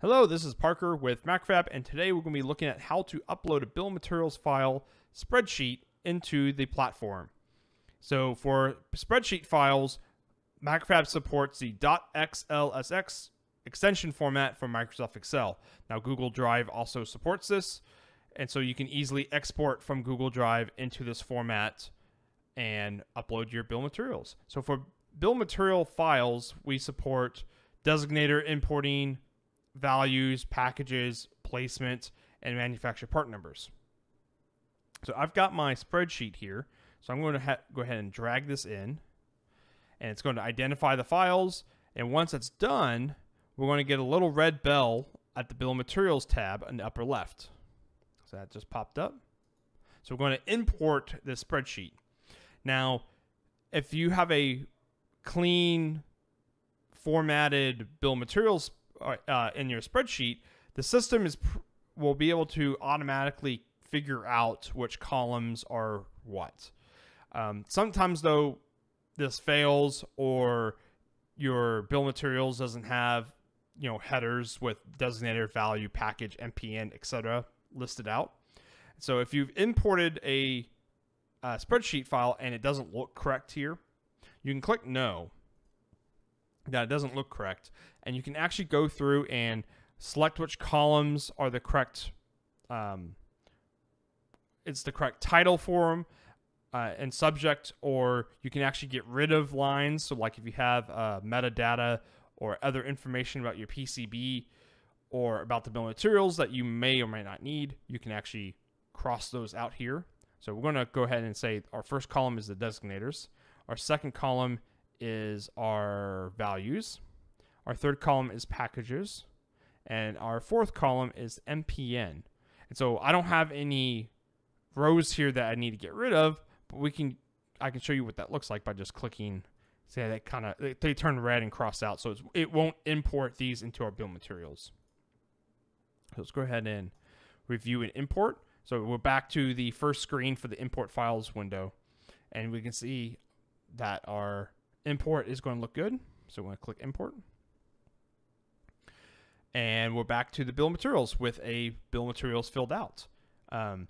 Hello, this is Parker with MacroFab, and today we're going to be looking at how to upload a bill materials file spreadsheet into the platform. So for spreadsheet files, MacroFab supports the .xlsx extension format from Microsoft Excel. Now Google Drive also supports this, and so you can easily export from Google Drive into this format and upload your bill materials. So for bill material files, we support designator importing, values, packages, placement, and manufacturer part numbers. So I've got my spreadsheet here. So I'm going to go ahead and drag this in. And it's going to identify the files. And once it's done, we're going to get a little red bell at the Bill of Materials tab in the upper left. So that just popped up. So we're going to import this spreadsheet. Now, if you have a clean formatted bill of materials uh, in your spreadsheet, the system is will be able to automatically figure out which columns are what. Um, sometimes though, this fails or your bill materials doesn't have you know headers with designated value, package, MPN, etc. listed out. So if you've imported a, a spreadsheet file and it doesn't look correct here, you can click no that it doesn't look correct. And you can actually go through and select which columns are the correct, um, it's the correct title for them uh, and subject, or you can actually get rid of lines. So like if you have uh, metadata or other information about your PCB or about the bill of materials that you may or may not need, you can actually cross those out here. So we're going to go ahead and say our first column is the designators. Our second column is our values. Our third column is packages. And our fourth column is MPN. And so I don't have any rows here that I need to get rid of, but we can I can show you what that looks like by just clicking say that kind of they, turn red and cross out so it won't import these into our bill materials. So let's go ahead and review and import. So we're back to the first screen for the import files window and we can see that our import is going to look good. So we're going to click import. And we're back to the bill materials with a bill materials filled out. Um,